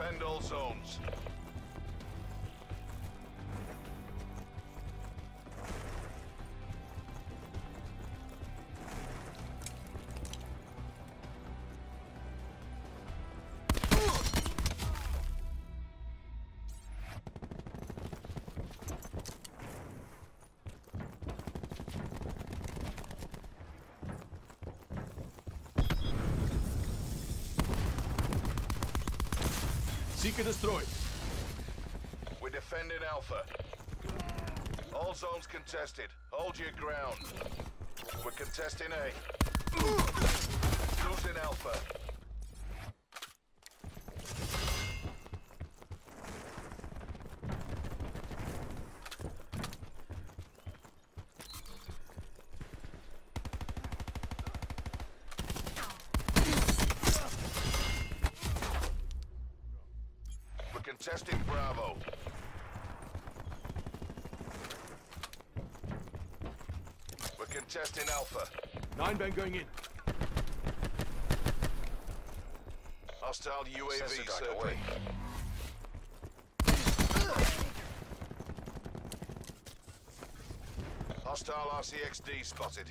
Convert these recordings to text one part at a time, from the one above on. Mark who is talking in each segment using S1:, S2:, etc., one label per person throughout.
S1: Defend all zones.
S2: Seeker destroyed.
S1: We're defending Alpha. All zones contested. Hold your ground. We're contesting A. Losing Alpha. We're contesting Bravo. We're contesting Alpha.
S2: Nine bang going in.
S1: Hostile UAV circling.
S3: away.
S1: Hostile RCXD spotted.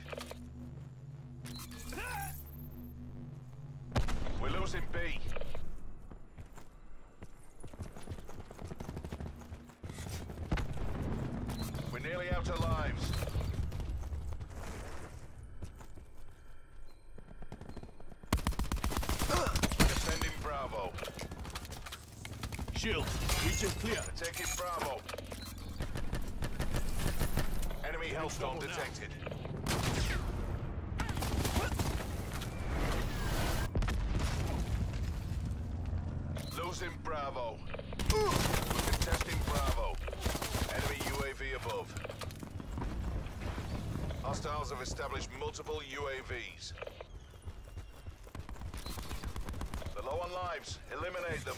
S1: We're losing B. We're nearly out of lives. Defending Bravo.
S2: Shield. Region clear.
S1: Taking Bravo. Enemy Hellstorm
S2: trouble now.
S1: detected. Losing Bravo. We're contesting Bravo. Enemy UAV above. Hostiles have established multiple UAVs. They're low on lives. Eliminate them.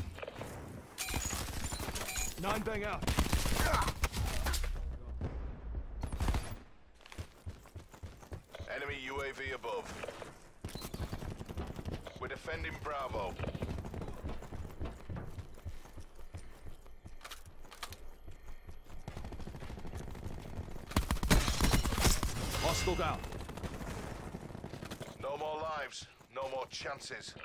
S2: Nine bang out.
S1: Enemy UAV above. We're defending Bravo.
S2: Hostile down.
S1: No more lives, no more chances.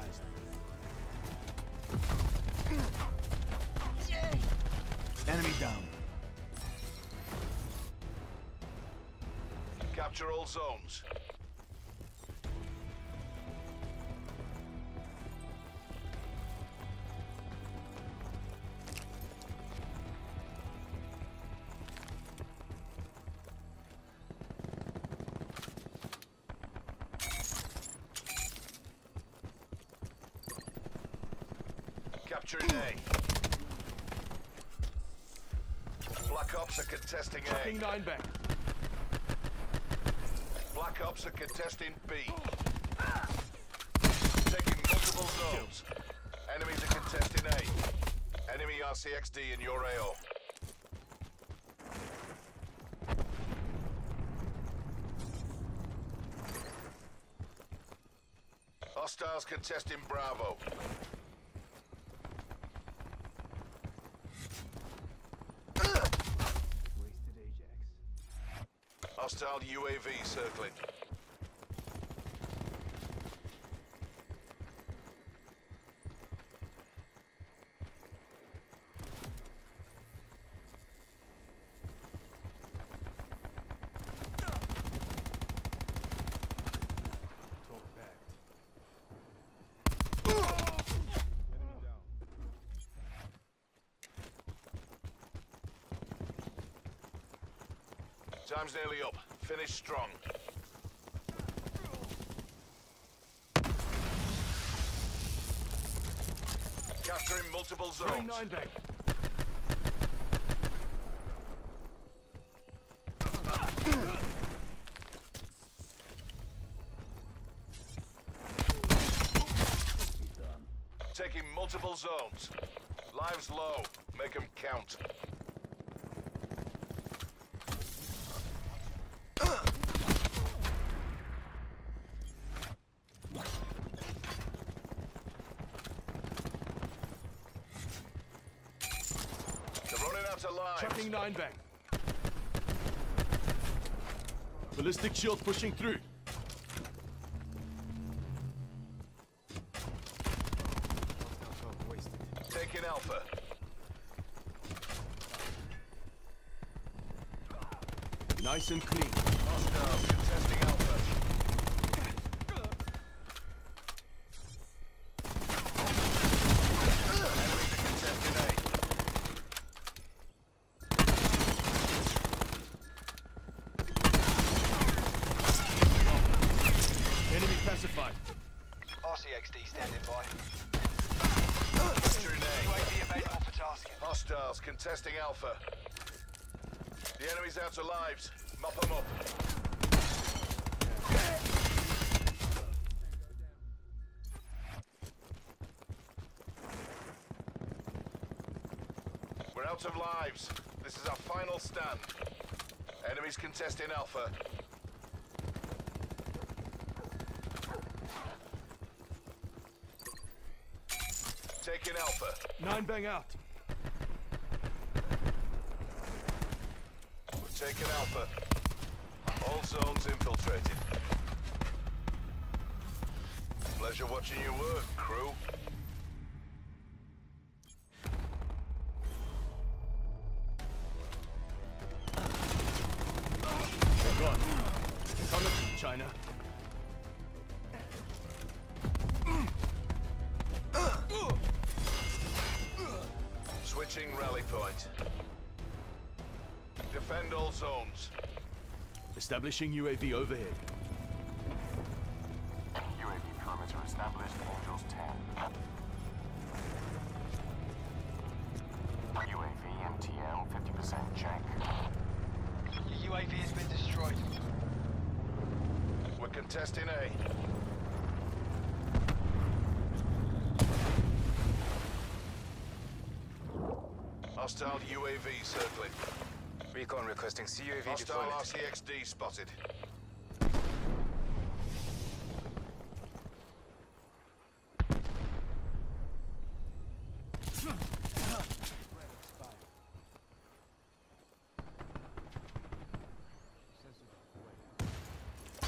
S2: Neutralized. Enemy down.
S1: Capture all zones.
S2: Bang.
S1: Black Ops are contesting B. Taking multiple zones. Enemies are contesting A. Enemy RCXD in your AO. Hostiles contesting Bravo.
S2: Wasted Ajax.
S1: Hostile UAV circling. Time's nearly up. Finish strong. Capturing multiple zones. Taking multiple zones. Lives low. Make them count.
S2: Ballistic shield pushing through.
S1: Taking Alpha.
S2: Nice and clean.
S1: Out of lives. This is our final stand. Enemies contesting Alpha. Taking Alpha.
S2: Nine bang out.
S1: We're taking Alpha. All zones infiltrated. Pleasure watching you work, crew.
S2: Establishing UAV overhead.
S4: Recon requesting CUAV
S1: Hostile
S4: deployment.
S1: RCXD spotted.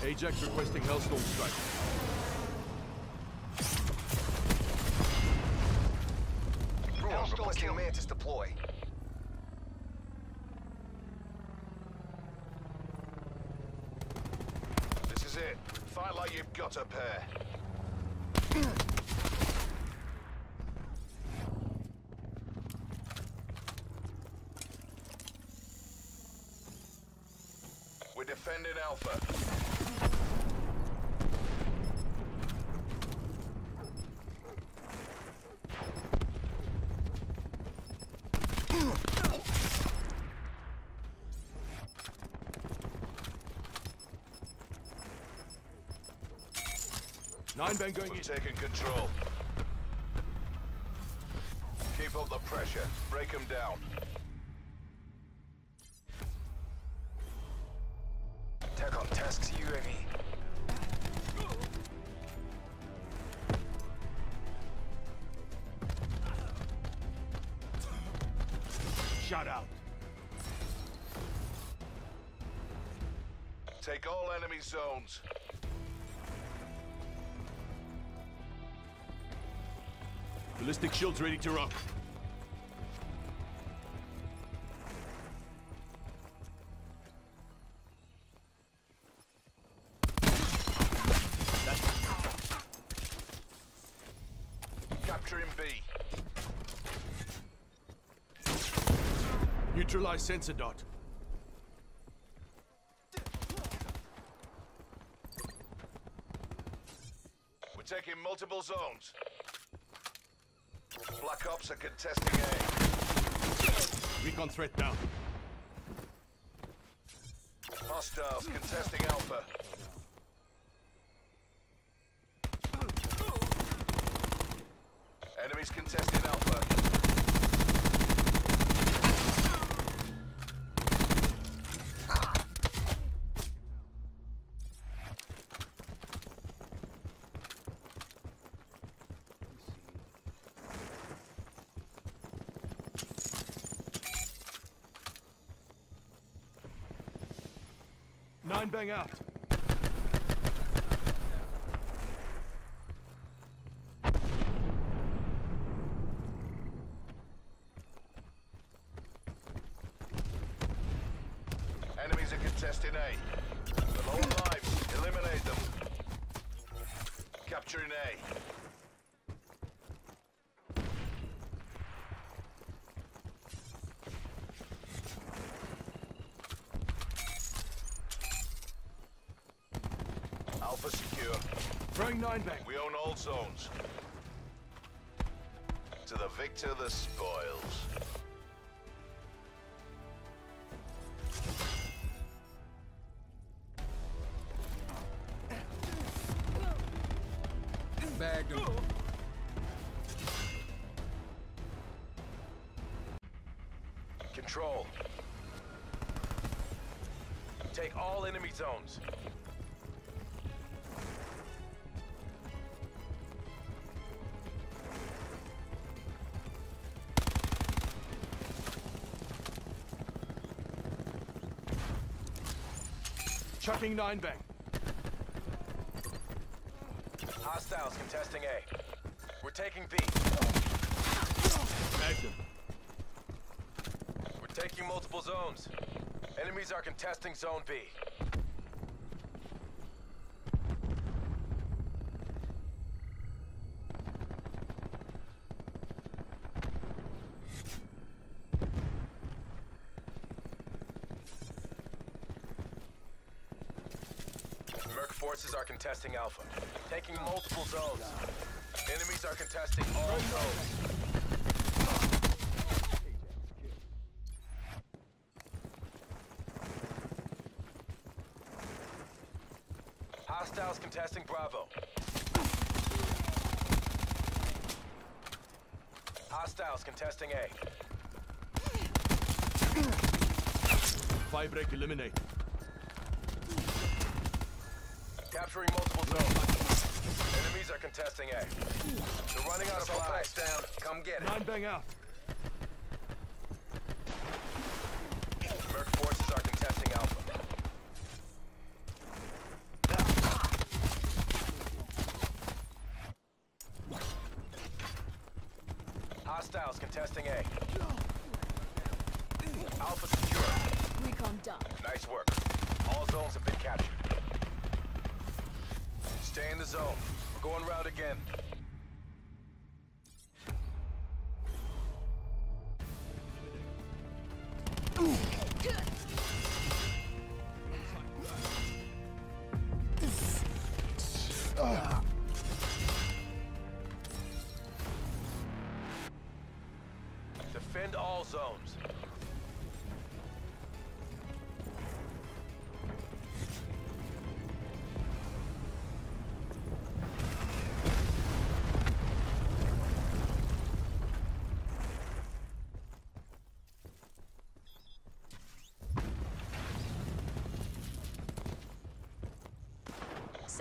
S2: Ajax requesting Hellstorm strike.
S3: Braun
S4: Hellstorm
S3: requesting
S4: kill.
S3: Mantis deploy.
S1: This is it. Fight like you've got a pair. We're defending Alpha.
S2: Nine bang going
S1: We've
S2: in.
S1: control. Keep up the pressure. Break them down.
S2: Ballistic shields ready to rock.
S1: Capturing B.
S2: Neutralize sensor dot.
S1: We're taking multiple zones. Ops are contesting A.
S2: Recon threat down.
S1: Hostiles contesting Alpha. Enemies contesting Alpha.
S2: Nine bang out.
S1: Enemies are contesting A. The lower lives. Eliminate them. Capturing A. Alpha secure.
S2: Throwing nine bang.
S1: We own all zones. To the victor, the spoils.
S2: Chucking nine bang.
S4: Hostiles contesting A. We're taking B.
S2: Him.
S4: We're taking multiple zones. Enemies are contesting Zone B. Merc forces are contesting Alpha, taking multiple zones. Enemies are contesting all zones. Hostiles contesting Bravo. Hostiles contesting A.
S2: Firebreak eliminate.
S4: Capturing multiple zones. Enemies are contesting A. They're running out of lives. down. Come get it.
S2: Nine bang out.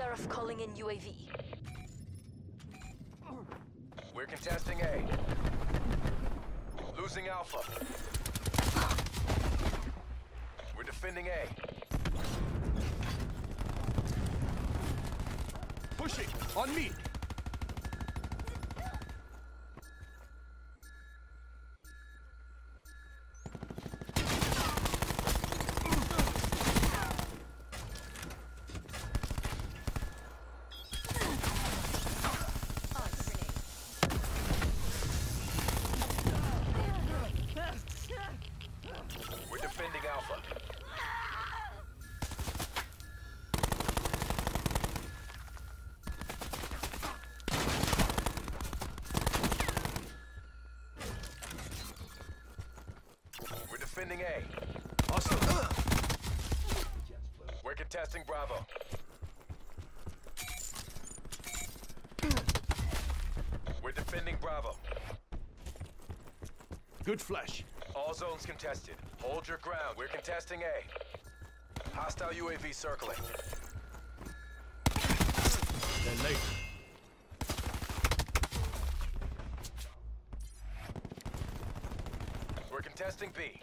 S5: Seraph calling in UAV.
S4: We're contesting A. Losing Alpha. We're defending A.
S2: Pushing. On me.
S4: Defending A.
S2: Hostile.
S4: We're contesting Bravo. We're defending Bravo.
S2: Good flash.
S4: All zones contested. Hold your ground. We're contesting A. Hostile UAV circling.
S2: They're late.
S4: We're contesting B.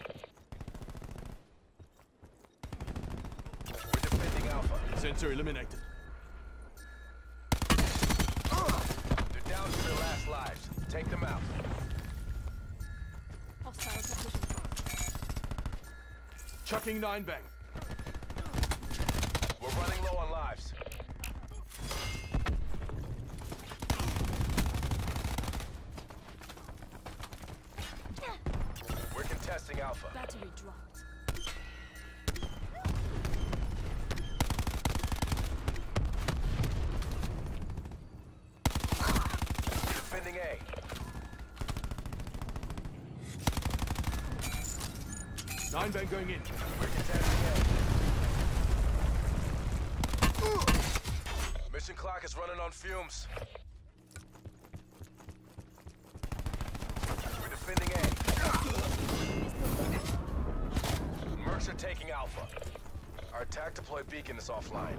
S4: We're defending Alpha.
S2: Sensor eliminated.
S4: They're down to their last lives. Take them out.
S6: Hostiles are pushing forward.
S2: Chucking nine bang.
S4: We're running low on lives. We're contesting Alpha.
S6: Battery dropped.
S4: Defending A.
S2: Nine bang going in.
S4: Mission clock is running on fumes. We're defending A. Mercs are taking Alpha. Our attack deploy beacon is offline.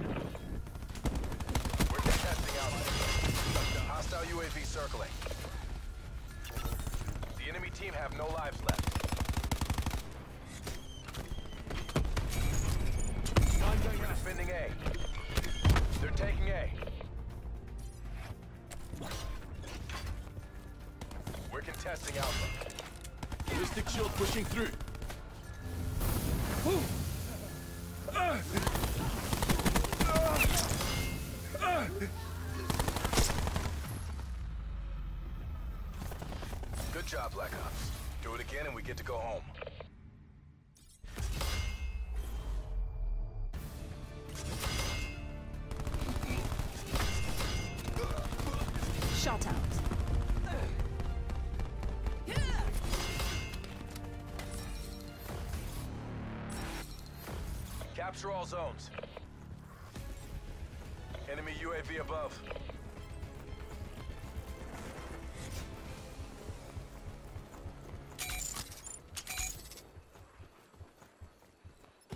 S4: We're contesting Alpha. Hostile UAV circling. The enemy team have no lives contesting Alpha.
S2: Ballistic shield pushing through.
S4: Good job, Black Ops. Do it again and we get to go home.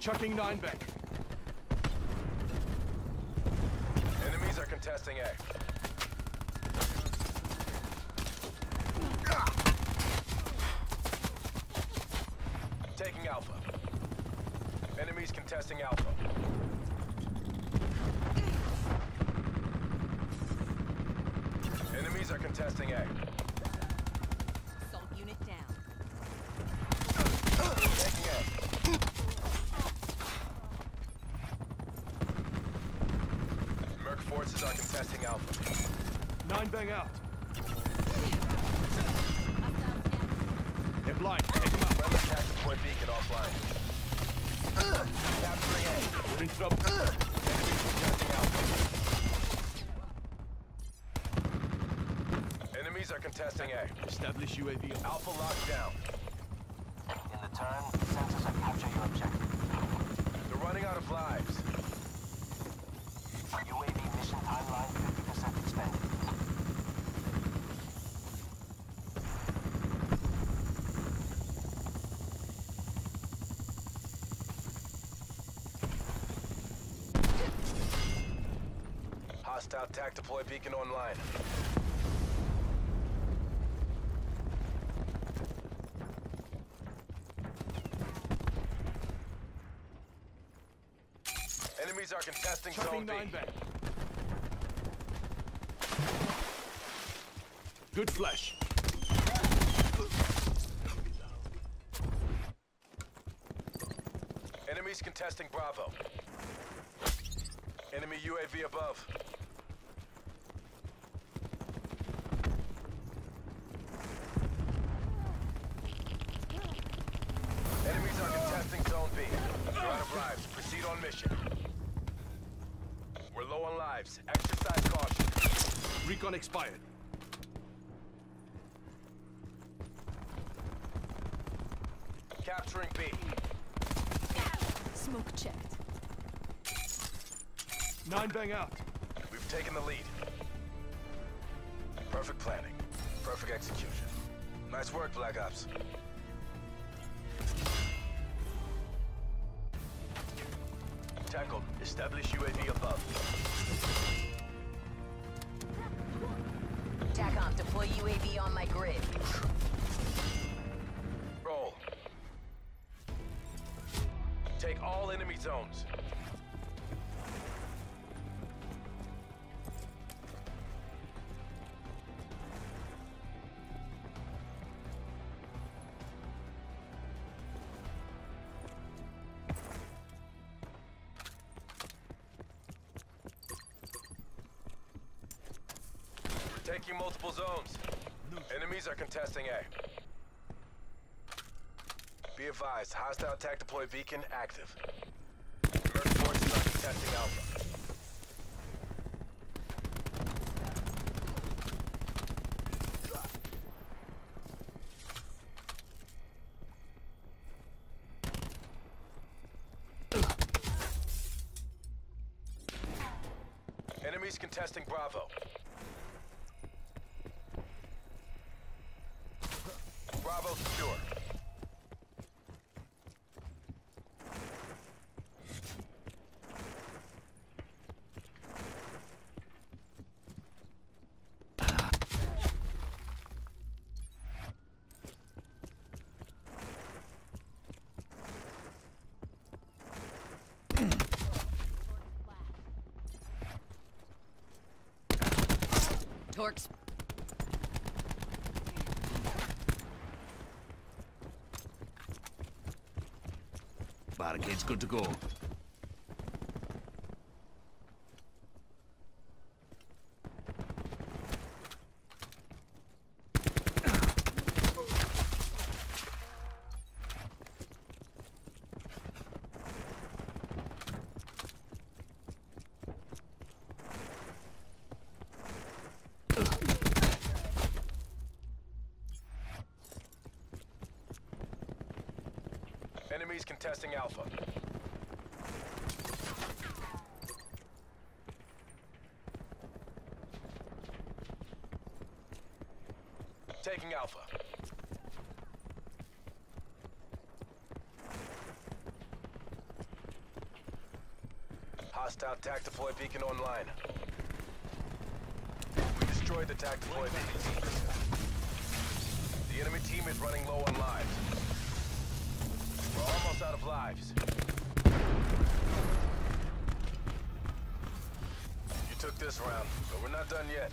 S2: Chucking nine bang.
S4: Enemies are contesting A. Taking Alpha. Enemies contesting Alpha. Enemies are contesting A.
S6: Assault unit down.
S4: Taking A. Merc forces are contesting Alpha.
S2: Nine bang out. They're blind. Take them out.
S4: Friendly attack deploy beacon offline. Capturing A.
S2: We're in trouble.
S4: Enemies contesting Alpha. Enemies are contesting A.
S2: Establish UAV.
S4: Alpha locked down.
S7: In the turn, sensors have captured your objective.
S4: They're running out of lives.
S7: UAV mission timeline 50% expended.
S4: Hostile attack deploy beacon online. Enemies are contesting
S2: Chucking
S4: zone B.
S2: Good flash.
S4: Enemies contesting Bravo. Enemy UAV above. Enemies are contesting Zone B. You're out of lives. Proceed on mission. We're low on lives. Exercise caution.
S2: Recon expired.
S4: Capturing B.
S6: Smoke checked.
S2: Nine bang out.
S4: We've taken the lead. Perfect planning. Perfect execution. Nice work, Black Ops.
S2: Tackle. Establish UAV above.
S5: Deploy UAV on my grid.
S4: Roll. Take all enemy zones. Multiple zones. Enemies are contesting A. Be advised, hostile attack deploy beacon active. Merc forces are contesting Alpha. Enemies contesting Bravo. Bravo secure.
S5: Torque,
S2: Barricade's good to go.
S4: Enemies contesting Alpha. Taking Alpha. Hostile TAC deploy beacon online. We destroyed the TAC deploy beacon. The enemy team is running low on lives. We're almost out of lives. You took this round, but we're not done yet.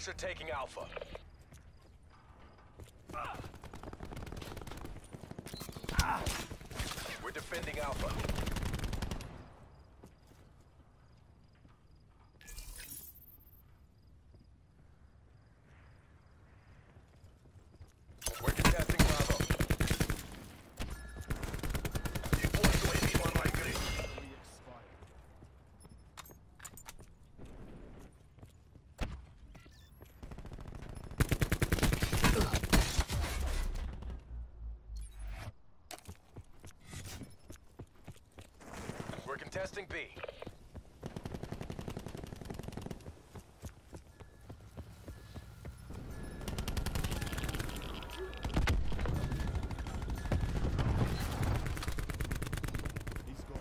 S4: Mercs are taking Alpha. We're defending Alpha. We're contesting Bravo. Deploy UAV on my grid. We're contesting B.
S2: He's gone.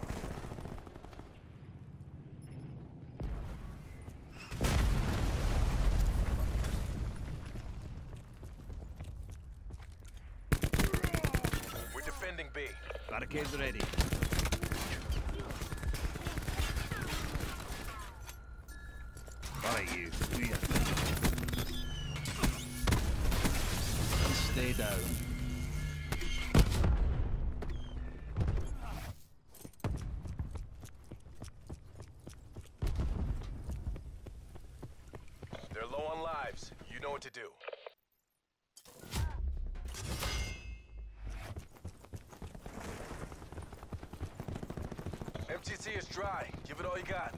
S4: We're defending B.
S2: Barricade's ready. Enemy down. They're low on
S4: lives. You know what to do. MTC is dry. Give it all you got.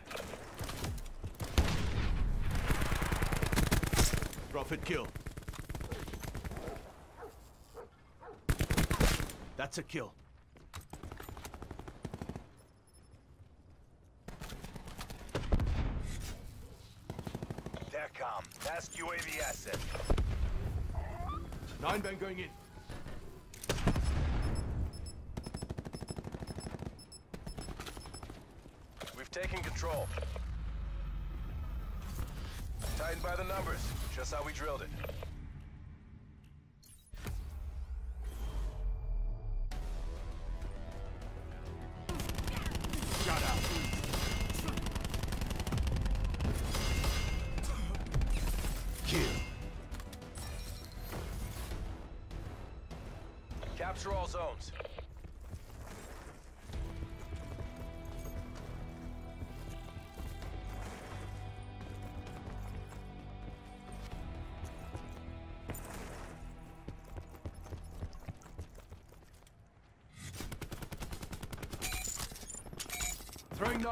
S2: Profit kill. That's a kill.
S4: DECOM, task UAV asset.
S2: Nine bang going in.
S4: We've taken control. Tightened by the numbers, just how we drilled it.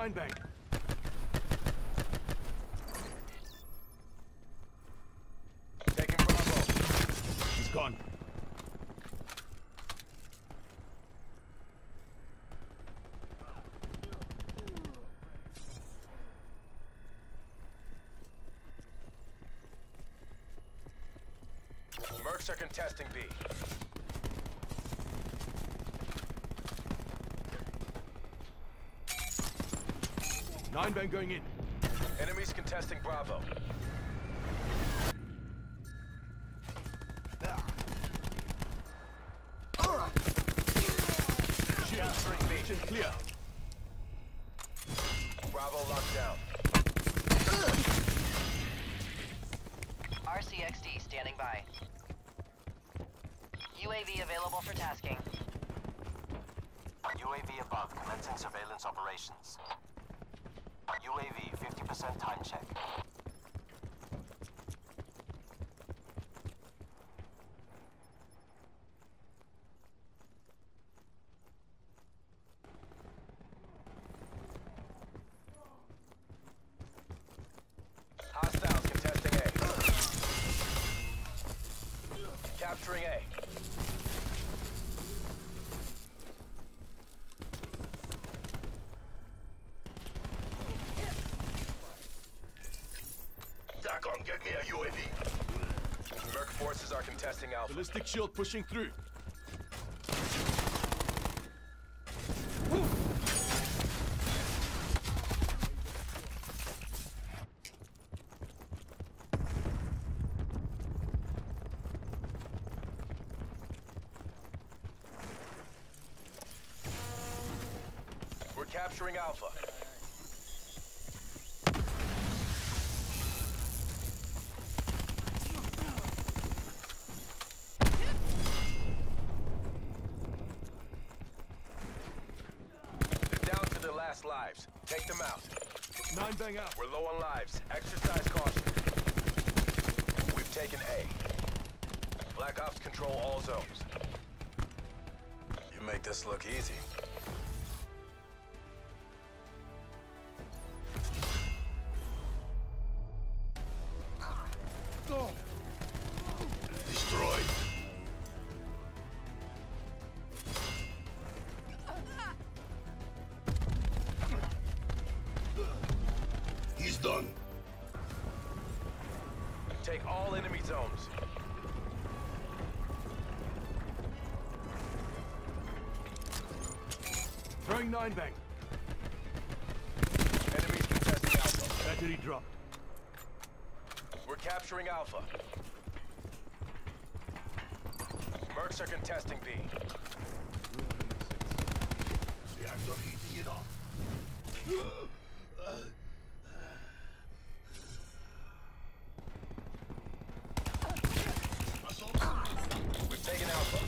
S2: Bang.
S4: Taking Bravo.
S2: He's gone.
S4: Mercs are contesting B.
S2: Nine bang going in.
S4: Enemies contesting Bravo. Capturing B.
S2: Mission clear.
S4: Bravo locked down.
S5: RCXD standing by. UAV available for tasking.
S7: UAV above, commencing surveillance operations. UAV, 50% time check.
S4: Hostiles contesting A. Capturing A.
S1: DECOM, get me a UAV.
S4: Merc forces are contesting Alpha.
S2: Ballistic shield pushing through.
S4: We're capturing Alpha. They're down to their last lives. Take them out.
S2: Nine bang out.
S4: We're low on lives. Exercise caution. We've taken A. Black Ops control all zones. You make this look easy. Alpha. Mercs are contesting B.
S1: Reactor heating it up.
S4: We've taken Alpha.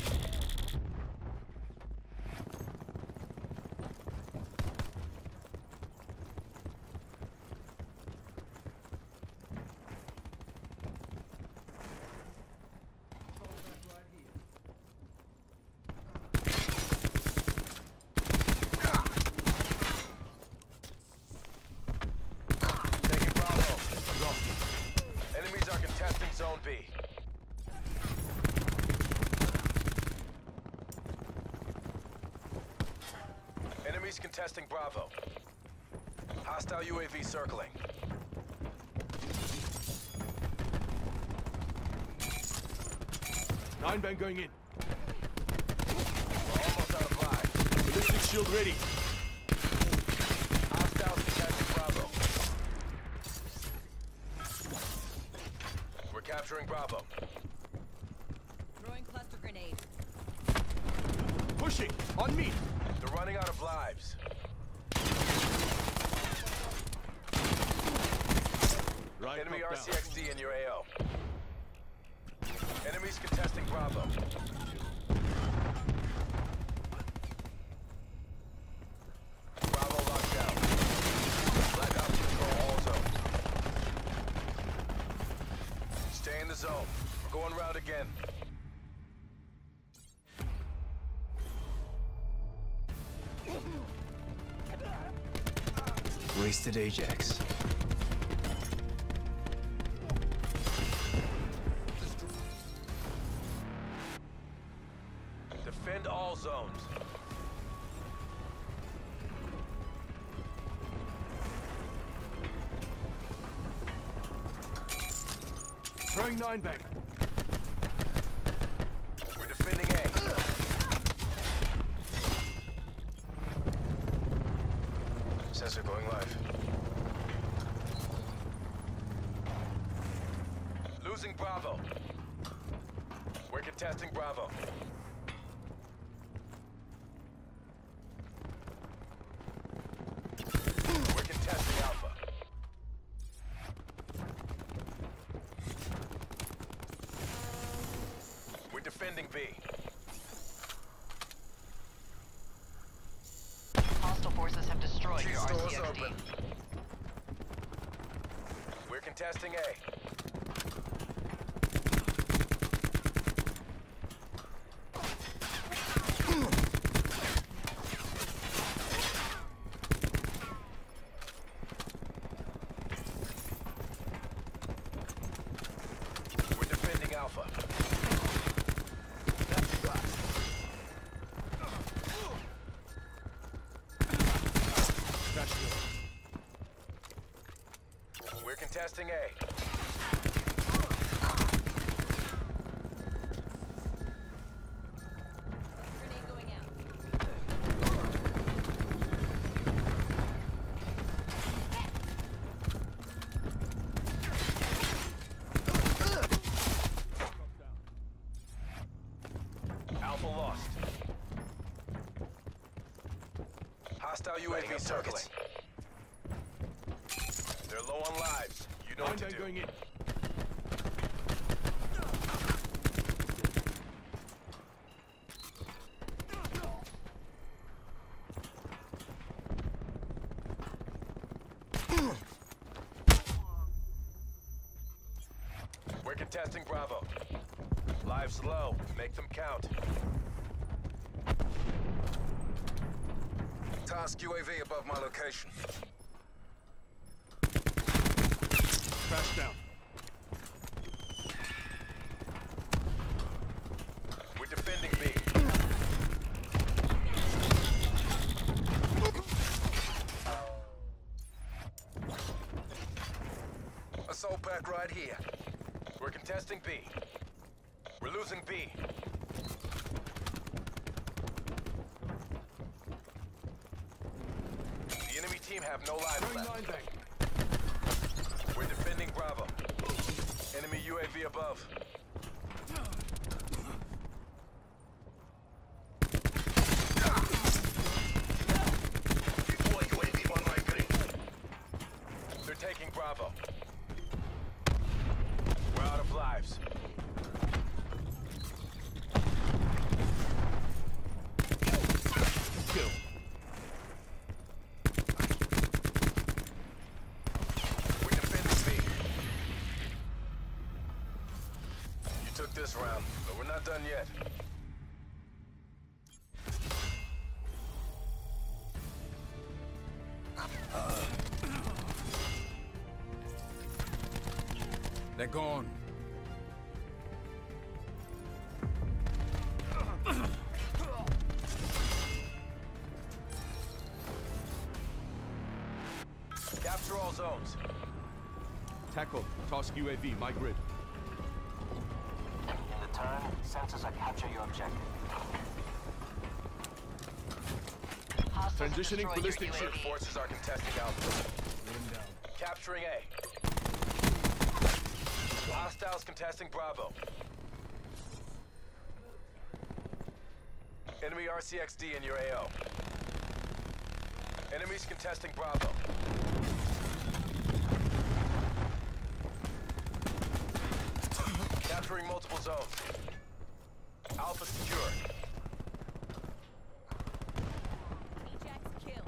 S4: Enemies contesting Bravo. Hostile UAV circling.
S2: Nine bang going in.
S4: We're almost out of lives.
S2: Ballistic shield ready.
S4: Hostiles contesting Bravo. We're capturing Bravo.
S8: Wasted Ajax.
S4: Defend all zones.
S2: Throwing nine bang.
S4: We're defending A. Sensor going live. Losing Bravo. We're contesting Bravo. We're contesting Alpha. We're defending B.
S5: Hostile forces have destroyed your RCXD.
S4: open. We're contesting A. We're defending Alpha.
S2: Crash shield.
S4: We're contesting A.
S6: Grenade going out.
S4: Alpha lost. Hostile UAV circling. They're low on lives. You know what to do.
S2: going in.
S4: We're contesting Bravo. Lives low. Make them count. Task UAV above my location.
S2: Crash down.
S4: We're defending B. Assault pack right here. We're contesting B. We're losing B. The enemy team have no lives left.
S2: nine bang.
S4: We're defending Bravo. UAV above.
S8: Gone.
S4: Capture all zones.
S2: Tackle. Task UAV, my grid.
S7: In the turn, sensors are capture your objective.
S5: Hostiles
S2: Transitioning
S5: destroyed
S2: ballistic
S5: your UAV.
S4: Forces are contesting Alpha. Capturing A. Hostiles contesting Bravo. Enemy RCXD in your AO. Enemies contesting Bravo. Capturing multiple zones. Alpha secure.
S6: Ajax kill.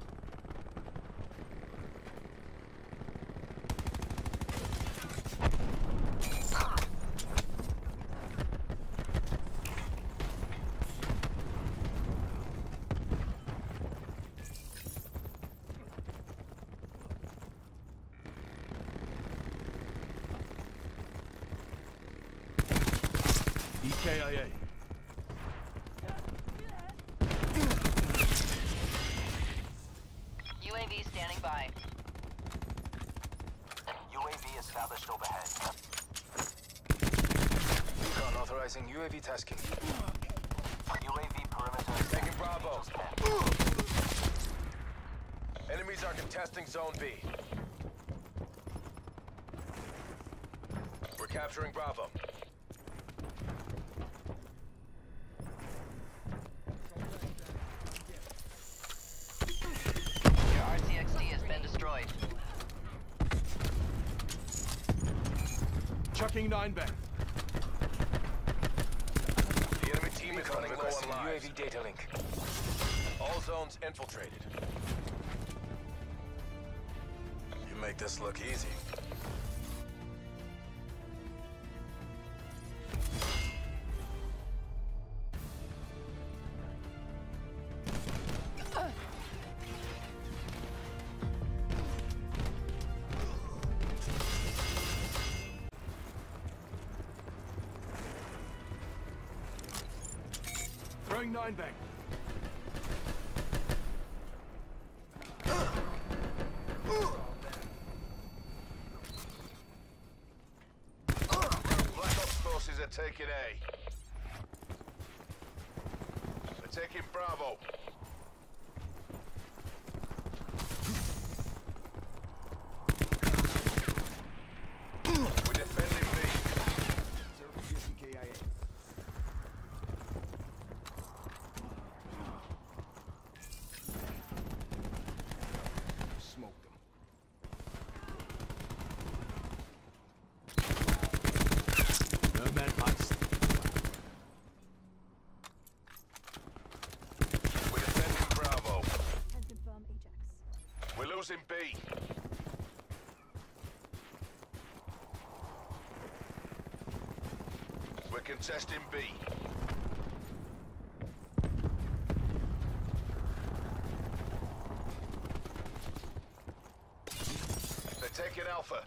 S2: EKIA.
S5: UAV standing by.
S7: UAV established overhead.
S4: Recon authorizing UAV tasking.
S7: UAV perimeter.
S4: Taking Bravo. Enemies are contesting Zone B. We're capturing Bravo.
S5: Your RCXD has been destroyed.
S2: Chucking nine bang.
S4: The enemy team is running low on lives. UAV data link. All zones infiltrated. You make this look easy.
S1: Contesting B. They're taking Alpha.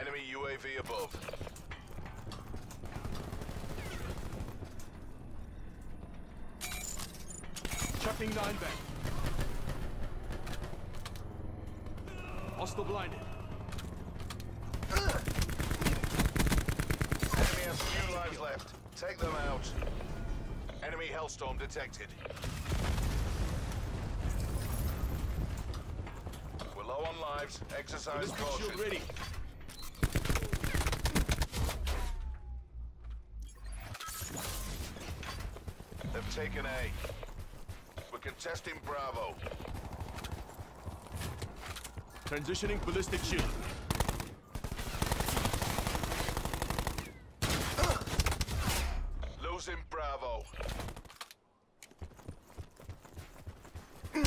S1: Enemy UAV above.
S2: Chucking nine bang. Hostile blinded.
S1: Enemy has few lives left. Take them out. Enemy Hellstorm detected. We're low on lives. Exercise
S2: Ballistic
S1: caution.
S2: shield ready.
S1: They've taken A. We're contesting Bravo.
S2: Transitioning ballistic shield.
S1: Losing Bravo. Be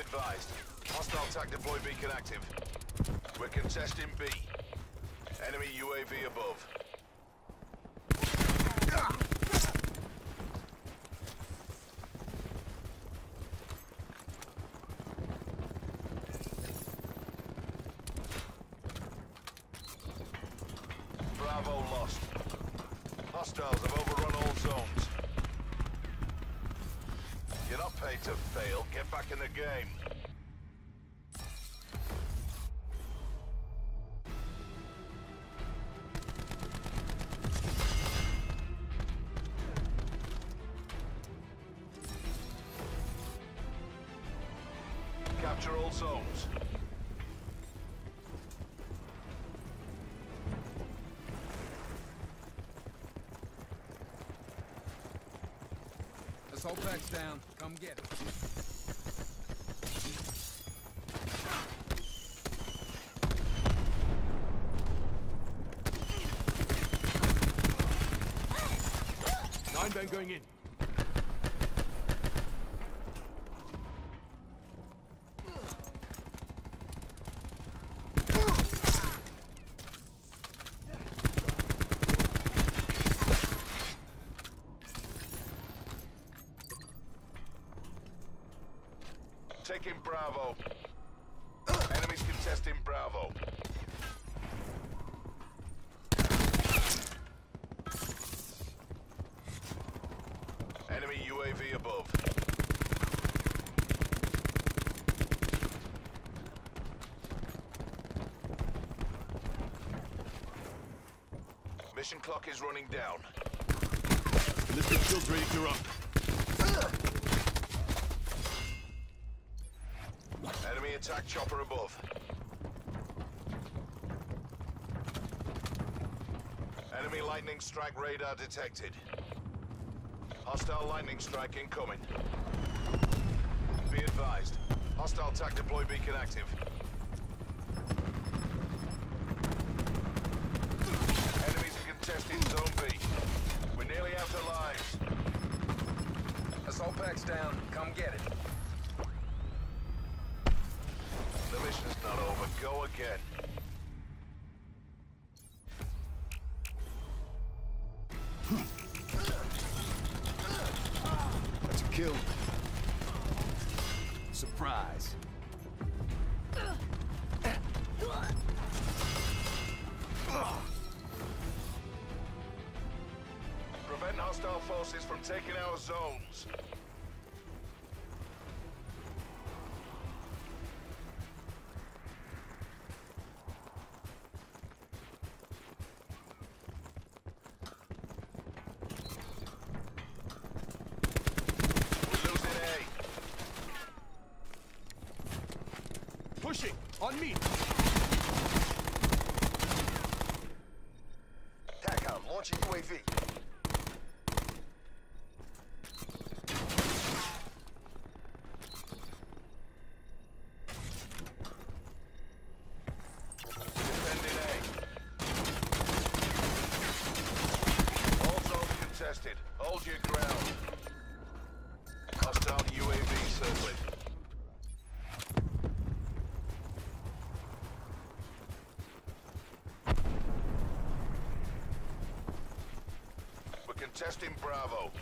S1: advised. Hostile TAC deploy beacon active. We're contesting B. Enemy UAV above. Bravo lost. Hostiles have overrun all zones. You're not paid to fail. Get back in the game. Capture all zones.
S8: Assault pack's down. Come get it.
S2: Nine bang going in.
S1: Taking Bravo. Enemies contesting Bravo. Enemy UAV above. Mission clock is running down.
S2: Ballistic shields ready to run.
S1: Attack chopper above. Enemy lightning strike radar detected. Hostile lightning strike incoming. Be advised. Hostile TAC deploy beacon active. Enemies are contesting Zone B. We're nearly out of lives.
S4: Assault pack's down.
S2: On me!
S4: TACCOM, launching UAV.
S1: Defending A. All zones contested. Hold your ground. Hostile UAV circling. We're contesting Bravo.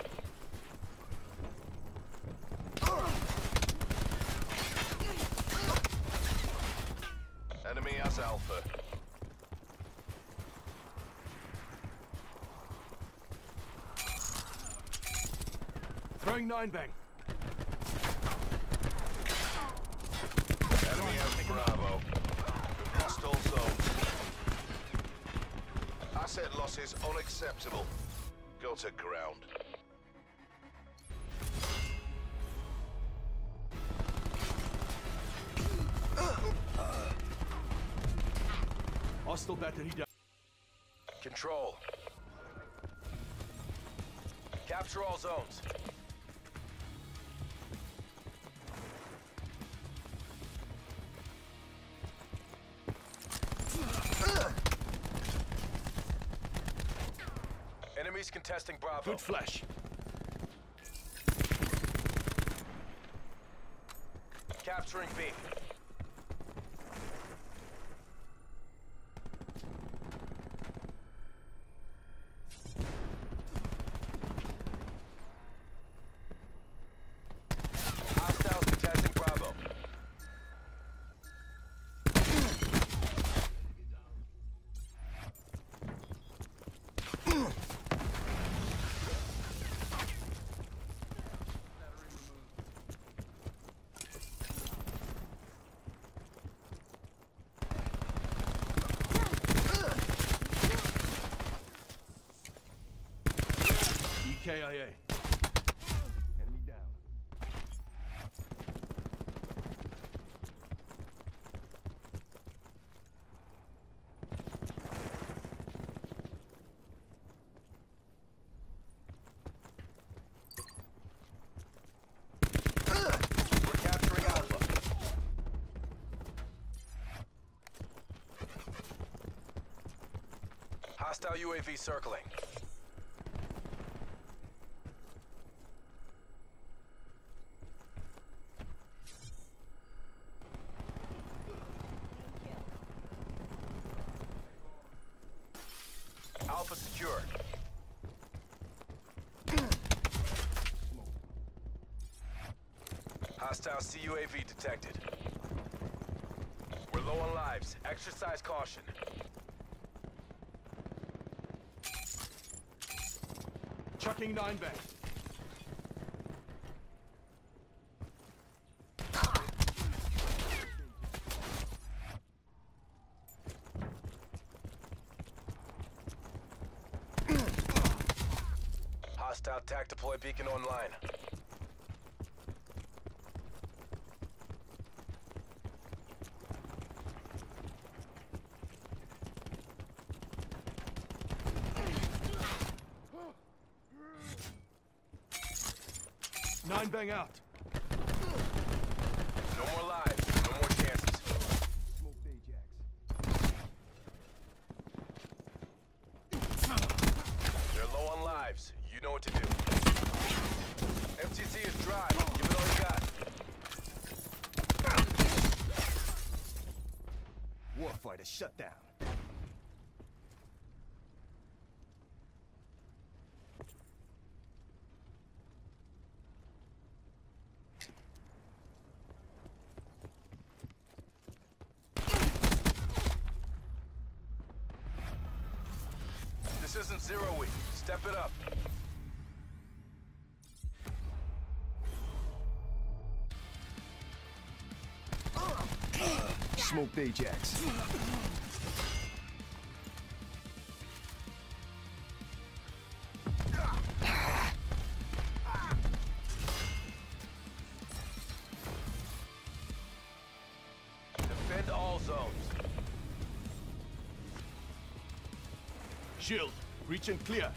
S1: Enemy has Alpha.
S2: Throwing nine bang.
S1: Enemy has Bravo. We've lost all zones. Asset losses unacceptable. To ground.
S2: Hostile battery down.
S4: Control. Capture all zones. Contesting Bravo.
S2: Good flash.
S4: Capturing B. Hostiles contesting Bravo. Hostile UAV circling. Alpha secured. Hostile CUAV detected. We're low on lives. Exercise caution.
S2: Chucking nine bang.
S4: Hostile TAC deploy beacon online.
S2: Nine bang out.
S4: No more lives. No more chances. They're low on lives. You know what to do. FTC is dry. Give it all you got.
S2: Warfighter shut down.
S4: This isn't zero week. Step it up.
S2: Smoked Ajax.
S4: Defend all zones.
S2: Shield. Reach and clear.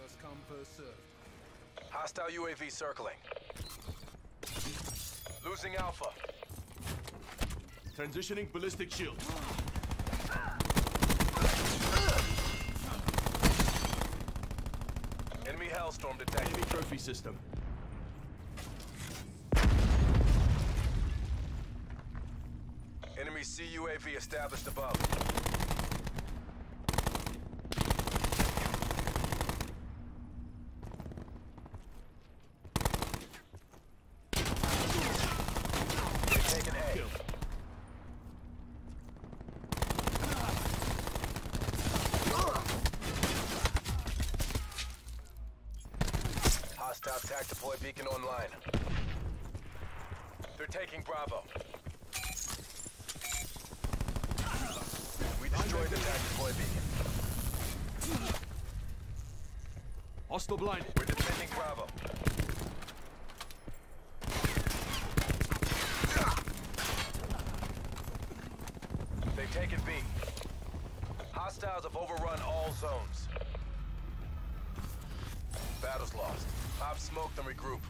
S8: First come, first served.
S4: Hostile UAV circling. Losing Alpha.
S2: Transitioning ballistic shield.
S4: Enemy Hellstorm detected.
S2: Enemy trophy system.
S4: Enemy CUAV established above. They've taken A.
S2: Kill.
S4: Hostile TAC deploy beacon online. They're taking Bravo. We destroyed the TAC deploy beacon.
S2: Hostile blinded.
S4: We're defending Bravo. They've taken B. Hostiles have overrun all zones. Battle's lost. Pop smoke, then regroup.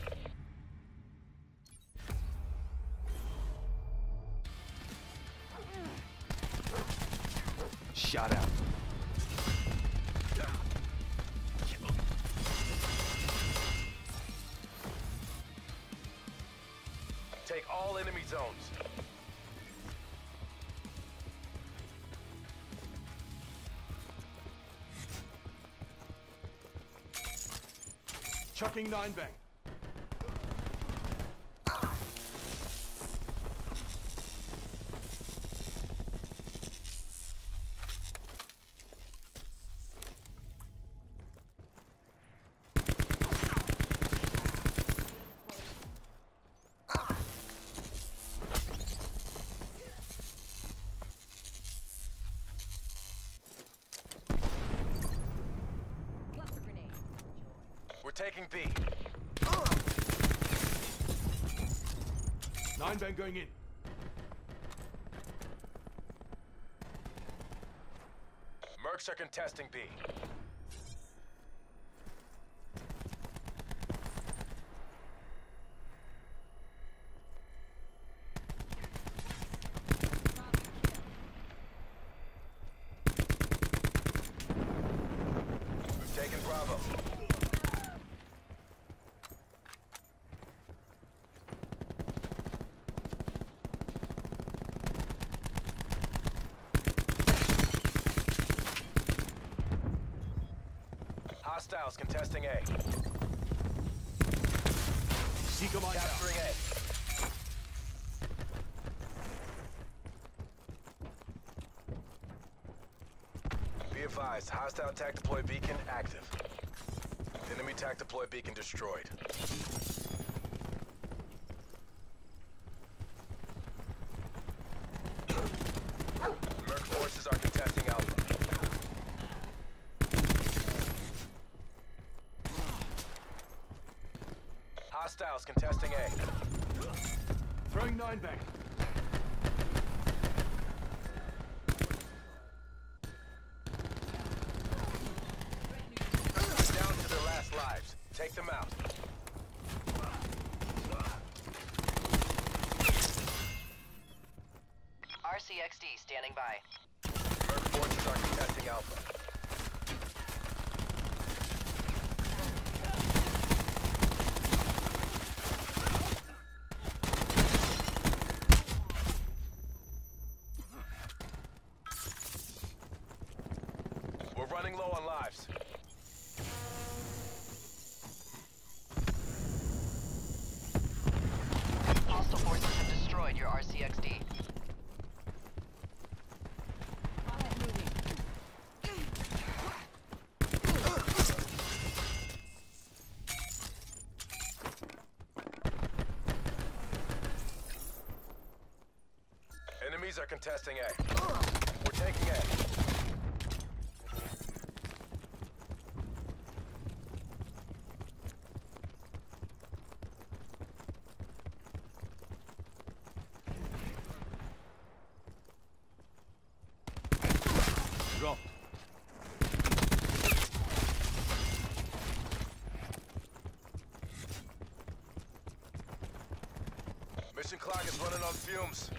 S2: Chucking nine bang.
S4: Taking B.
S2: Nine bang going in.
S4: Mercs are contesting B. Hostiles contesting A.
S2: Seeker mine out.
S4: Capturing A. Be advised, hostile TAC deploy beacon active. Enemy TAC deploy beacon destroyed. Merc forces are contesting Alpha. Hostiles contesting A.
S2: Throwing nine bang.
S4: Down to their last lives. Take them out.
S5: RCXD standing by.
S4: Merc forces are contesting Alpha. We're running low on lives.
S5: Hostile forces have destroyed your RCXD.
S4: Enemies are contesting A. We're taking A.
S2: Dropped.
S4: Running on fumes.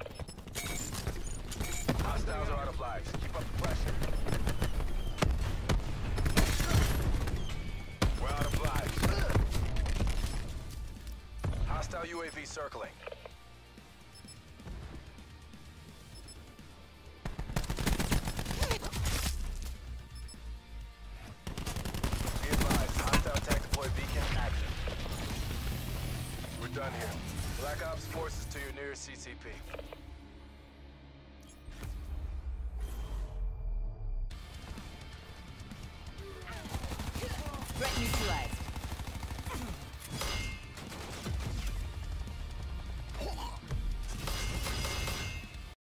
S4: Hostiles are out of lives. Keep up the pressure. We're out of lives. Hostile UAV circling. Your CCP.